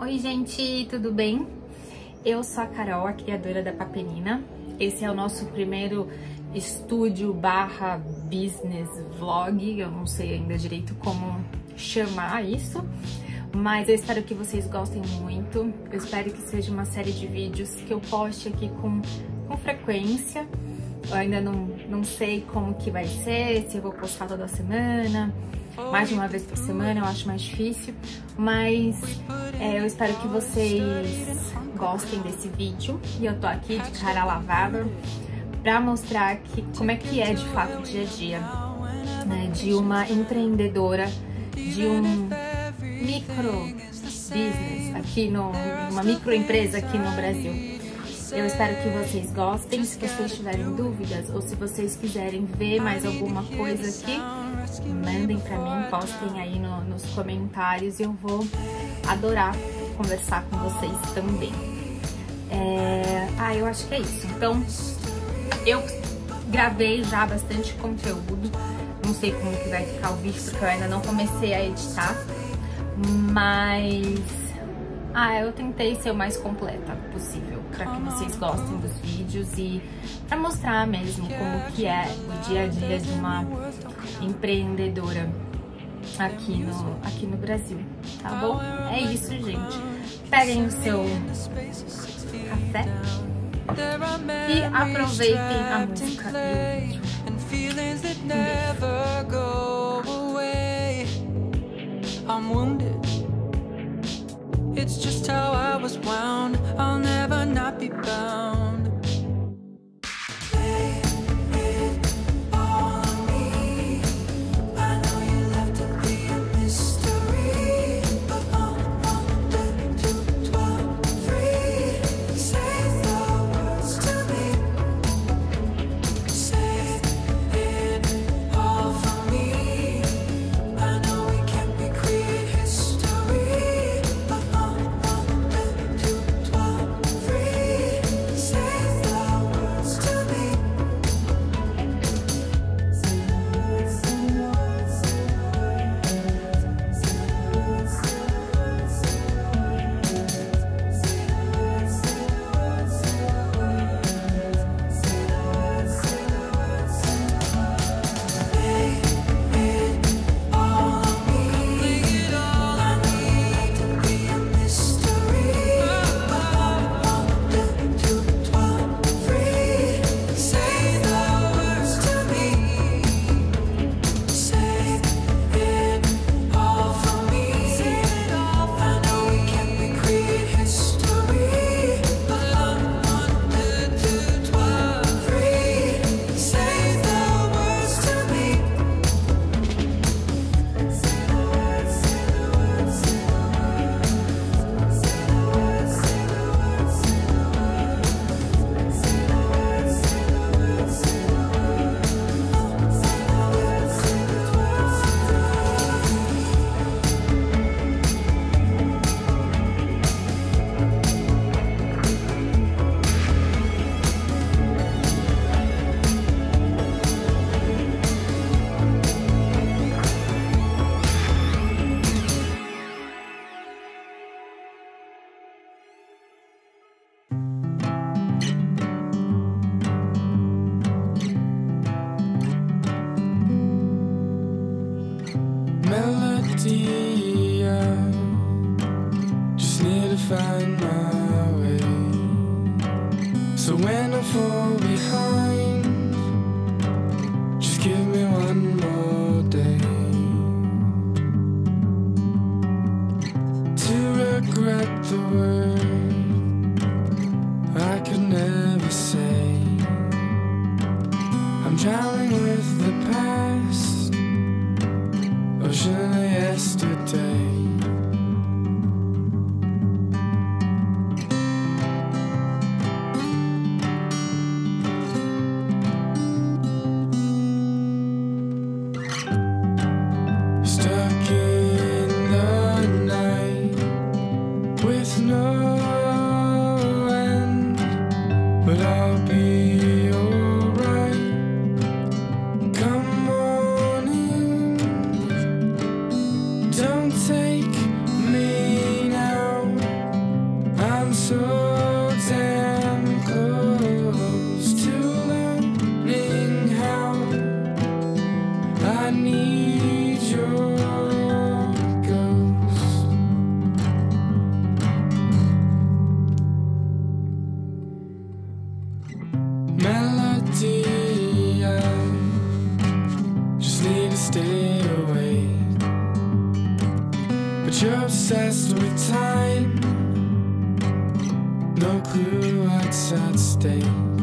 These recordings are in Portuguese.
Oi, gente, tudo bem? Eu sou a Carol, a criadora da Papenina. Esse é o nosso primeiro estúdio barra business vlog. Eu não sei ainda direito como chamar isso, mas eu espero que vocês gostem muito. Eu espero que seja uma série de vídeos que eu poste aqui com, com frequência. Eu ainda não, não sei como que vai ser, se eu vou postar toda semana, mais de uma vez por semana, eu acho mais difícil. Mas é, eu espero que vocês gostem desse vídeo. E eu tô aqui de cara lavada pra mostrar que, como é que é de fato o dia a dia né, de uma empreendedora, de um micro business aqui no, uma microempresa aqui no Brasil. Eu espero que vocês gostem. Se vocês tiverem dúvidas ou se vocês quiserem ver mais alguma coisa aqui, mandem pra mim, postem aí no, nos comentários e eu vou adorar conversar com vocês também. É... Ah, eu acho que é isso. Então, eu gravei já bastante conteúdo. Não sei como que vai ficar o vídeo, porque eu ainda não comecei a editar. Mas ah, eu tentei ser o mais completa possível para que vocês gostem dos vídeos e para mostrar mesmo como que é o dia a dia de uma empreendedora aqui no, aqui no Brasil, tá bom? É isso, gente. Peguem o seu café e aproveitem a música. Um beijo. How I was wound. I'll never not be bound. melody. I just need to find my way. So when I fall. With no to You're obsessed with time. No clue what's at stake.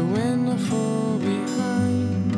So when I fall behind